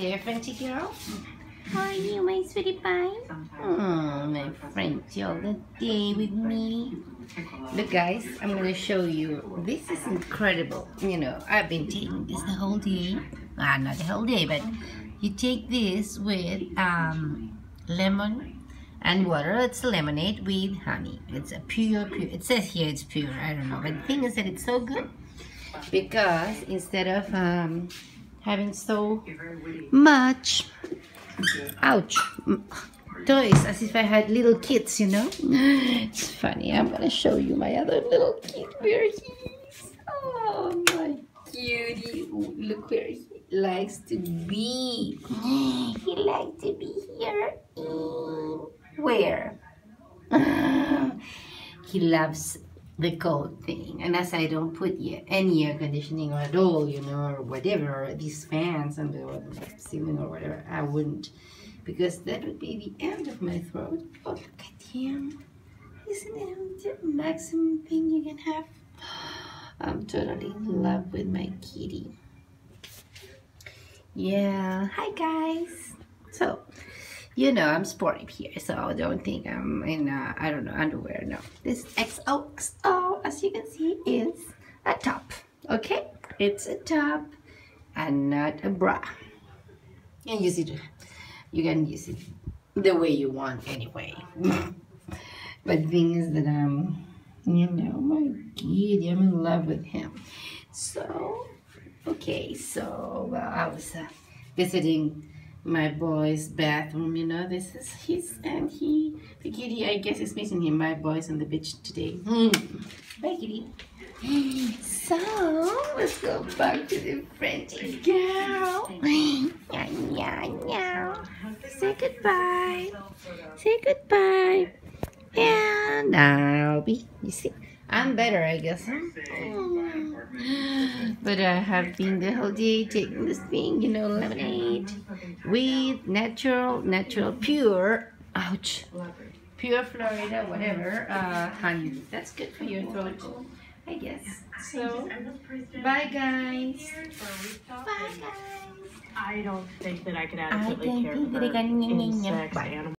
Hey, Frenchie girl. How are you, my sweetie pie? Oh, my Frenchie all the day with me. Look, guys, I'm gonna show you. This is incredible. You know, I've been taking this the whole day. Ah, not the whole day, but you take this with um, lemon and water. It's a lemonade with honey. It's a pure, pure. It says here it's pure. I don't know, but the thing is that it's so good because instead of um, having so much. Ouch. Toys as if I had little kids you know? It's funny I'm gonna show you my other little kid where he is. Oh my cutie. Look where he likes to be. He likes to be here where? He loves the cold thing. And as I don't put any air conditioning at all, you know, or whatever, or these fans on the ceiling or whatever, I wouldn't. Because that would be the end of my throat. Oh, look at him. Isn't it the maximum thing you can have? I'm totally in love with my kitty. Yeah. Hi, guys. So, you know I'm sporty here, so don't think I'm in, uh, I don't know, underwear. No, this XOXO, as you can see, is a top, okay? It's a top and not a bra. You can use it, you can use it the way you want anyway. but the thing is that, I'm, you know, my kid, I'm in love with him. So, okay, so well, I was uh, visiting my boy's bathroom, you know, this is his, and he, the kitty, I guess is missing him. My boy's on the beach today. Mm. Bye, kitty. So, let's go back to the Frenchie girl. Yeah, yeah, yeah. Say goodbye. Say goodbye. And I'll be, you see, I'm better, I guess. But I have been the whole day taking this thing, you know, lemonade with natural, natural, pure, ouch, pure Florida, whatever, uh, honey. That's good for your throat, I guess. So, bye guys. Bye guys. I don't think that I could adequately care for insects, animals.